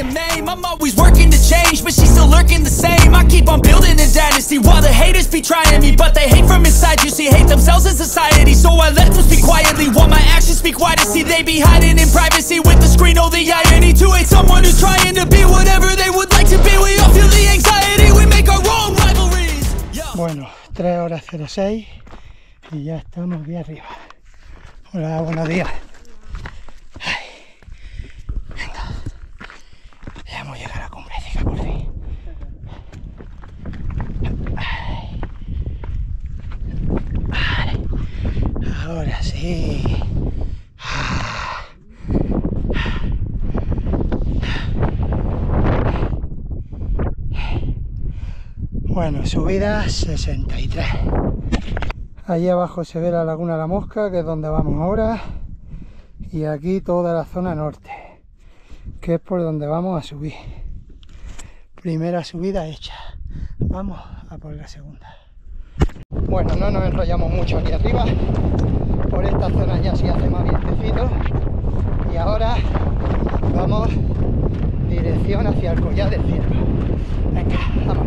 a meme. I'm always working to change, but she's still lurking the same. I keep on building a dynasty while the haters be trying me, but they hate from inside. You see, hate themselves in society, so I let them speak quietly while my actions speak wider. See, they be hiding in privacy with the screen. Oh, the irony to hate someone who's trying to be whatever they would like to be. We all feel the anxiety, we make our own rivalries. Yo. Bueno, 3 horas 06 y ya estamos aquí arriba. Hola, buenos días. Bueno, subida 63. Allí abajo se ve la laguna La Mosca, que es donde vamos ahora. Y aquí toda la zona norte, que es por donde vamos a subir. Primera subida hecha. Vamos a por la segunda. Bueno, no nos enrollamos mucho aquí arriba. Por esta zona ya sí hace más Y ahora vamos dirección hacia el collar del ciervo. Venga, vamos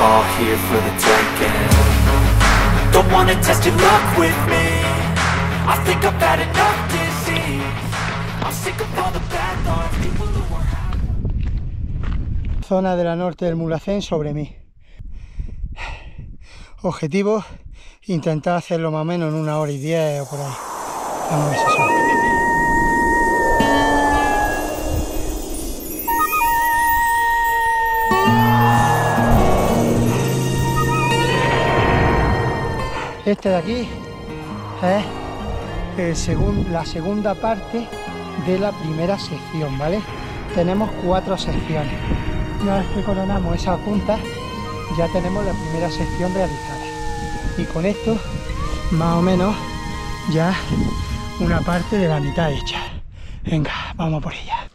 All here for the taking. Don't wanna test your luck with me. I think I've had enough disease. I'm sick of all the bad thoughts. People who are Zona de la norte del Mulhacén sobre mí. Objetivo, intentar hacerlo más o menos en una hora y diez o por ahí. Vamos a ver si Este de aquí es el segun- la segunda parte de la primera sección, ¿vale? Tenemos cuatro secciones. Una vez que coronamos esa punta, ya tenemos la primera sección realizada. Y con esto, más o menos, ya una parte de la mitad hecha. Venga, vamos por ella.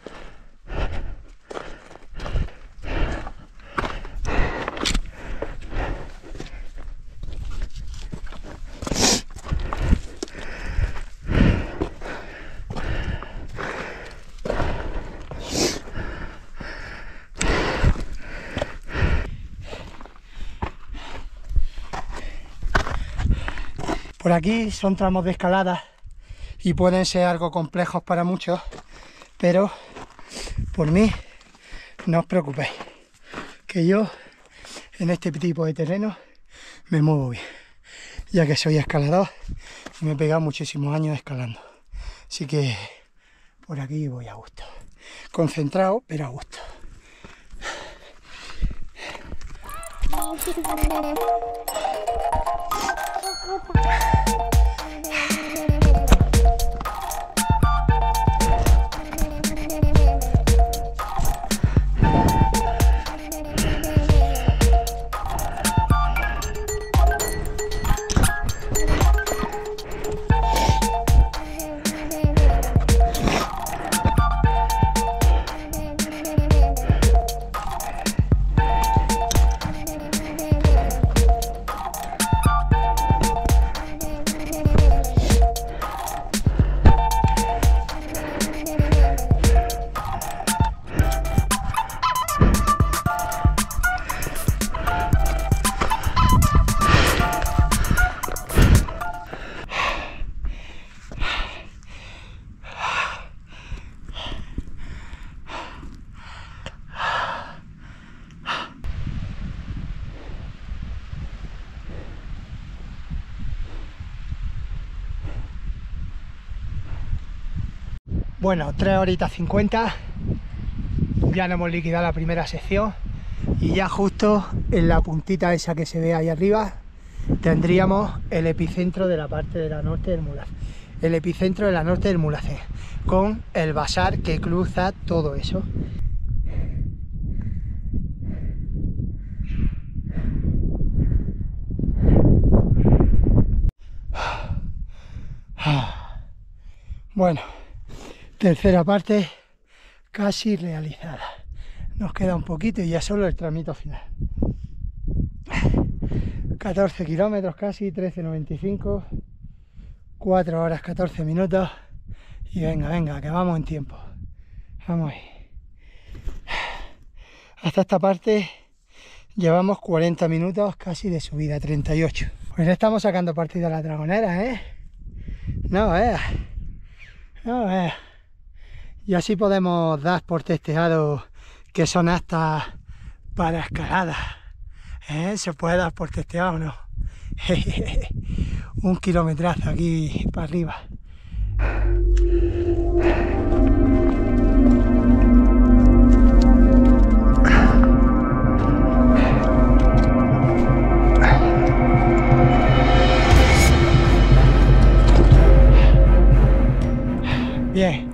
Por aquí son tramos de escalada y pueden ser algo complejos para muchos, pero por mí no os preocupéis, que yo en este tipo de terreno me muevo bien, ya que soy escalador y me he pegado muchísimos años escalando. Así que por aquí voy a gusto, concentrado pero a gusto. Bueno, 3 horitas 50. Ya no hemos liquidado la primera sección. Y ya justo en la puntita esa que se ve ahí arriba tendríamos el epicentro de la parte de la norte del Mulacé. El epicentro de la norte del Mulacé, con el basar que cruza todo eso. Bueno, tercera parte casi realizada. Nos queda un poquito y ya solo el tramito final. 14 kilómetros casi, 13.95, 4 horas 14 minutos y venga, venga, que vamos en tiempo. Vamos ahí. Hasta esta parte llevamos 40 minutos casi de subida, 38. Pues estamos sacando partido a la dragonera, ¿eh? No veas. No veas. Y así podemos dar por testeado que son hasta para escalada. ¿Eh? ¿Se puede dar por testeado o no? Un kilometrazo aquí para arriba. Bien,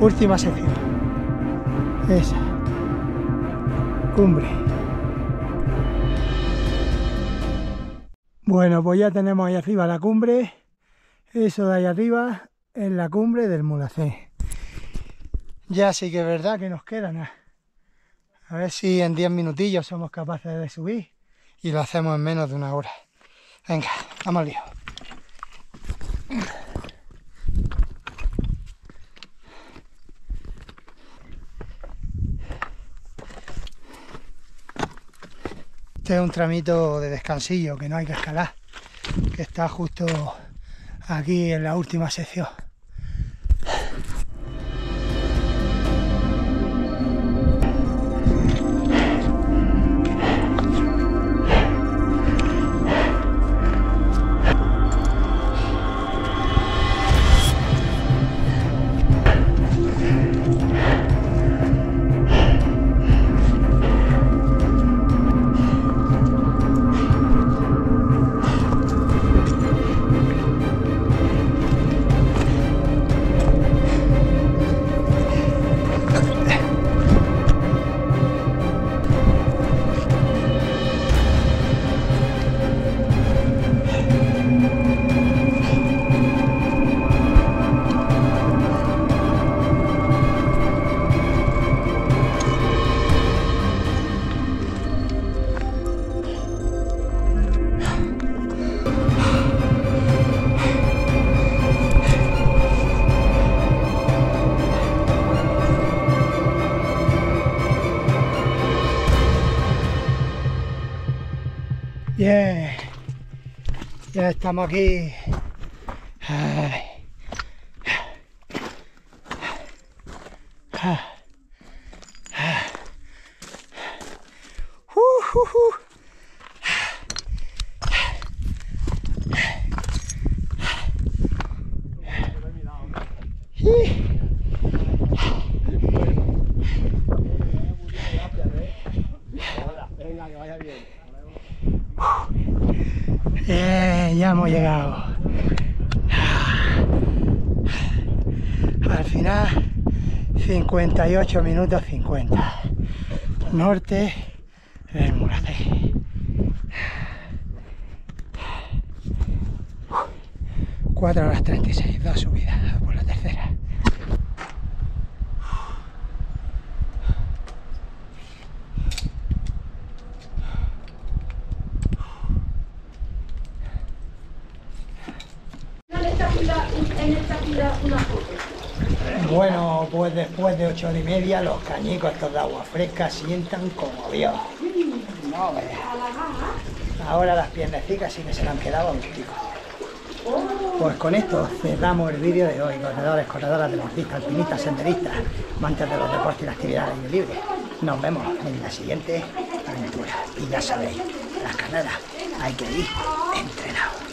última sección. Esa. Cumbre. Bueno, pues ya tenemos ahí arriba la cumbre. Eso de ahí arriba es la cumbre del Mulacé. Ya sí que es verdad que nos queda nada. A ver si en 10 minutillos somos capaces de subir y lo hacemos en menos de una hora. Venga, vamos al lío. Este es un tramito de descansillo que no hay que escalar, que está justo aquí en la última sección. Ya estamos aquí. Ah. Ah. Uh, uh, uh Bien, ya hemos llegado. Al final, 58 minutos 50. Norte del Muracé. 4 horas 36, dos subidas por la tercera. En esta fila, en Bueno, pues después de ocho horas y media, los cañicos estos de agua fresca sientan como Dios. Ahora las piernecitas sí que se le han quedado pico. Pues con esto cerramos el vídeo de hoy, corredores, corredoras, deportistas, alpinistas, senderistas, amantes de los deportes y la actividad al aire libre. Nos vemos en la siguiente aventura. Y ya sabéis, las carreras hay que ir entrenados.